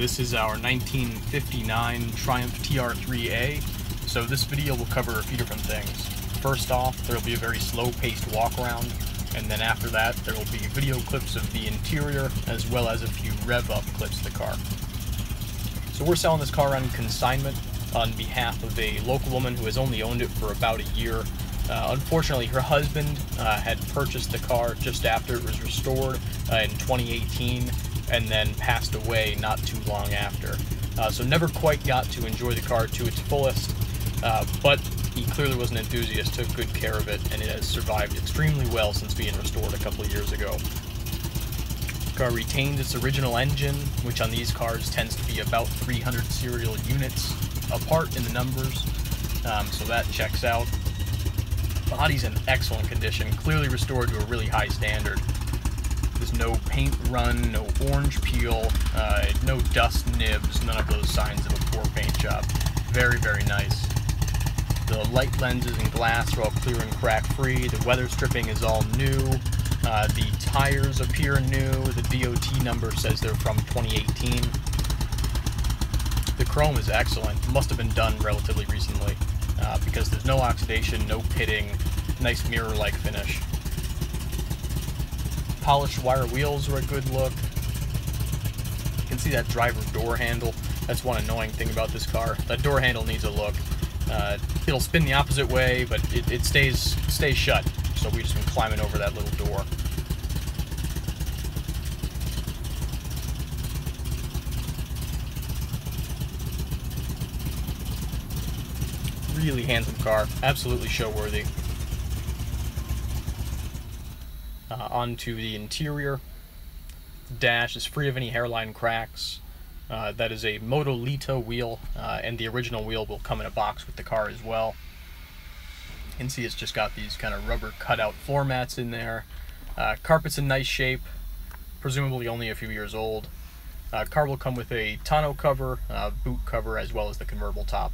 This is our 1959 Triumph TR3A. So this video will cover a few different things. First off, there will be a very slow-paced walk around, and then after that, there will be video clips of the interior, as well as a few rev-up clips of the car. So we're selling this car on consignment on behalf of a local woman who has only owned it for about a year. Uh, unfortunately, her husband uh, had purchased the car just after it was restored uh, in 2018 and then passed away not too long after. Uh, so never quite got to enjoy the car to its fullest, uh, but he clearly was an enthusiast, took good care of it, and it has survived extremely well since being restored a couple of years ago. The car retained its original engine, which on these cars tends to be about 300 serial units apart in the numbers, um, so that checks out. Body's in excellent condition, clearly restored to a really high standard. There's no paint run, no orange peel, uh, no dust nibs, none of those signs of a poor paint job. Very, very nice. The light lenses and glass are all clear and crack free. The weather stripping is all new. Uh, the tires appear new. The DOT number says they're from 2018. The chrome is excellent. Must have been done relatively recently uh, because there's no oxidation, no pitting, nice mirror-like finish. Polished wire wheels are a good look. You can see that driver door handle. That's one annoying thing about this car. That door handle needs a look. Uh, it'll spin the opposite way, but it, it stays stays shut. So we've just been climbing over that little door. Really handsome car. Absolutely show worthy. Uh, onto the interior. The dash is free of any hairline cracks. Uh, that is a Moto-Lita wheel, uh, and the original wheel will come in a box with the car as well. You can see it's just got these kind of rubber cutout floor mats in there. Uh, carpet's in nice shape, presumably only a few years old. Uh, car will come with a tonneau cover, uh, boot cover, as well as the convertible top.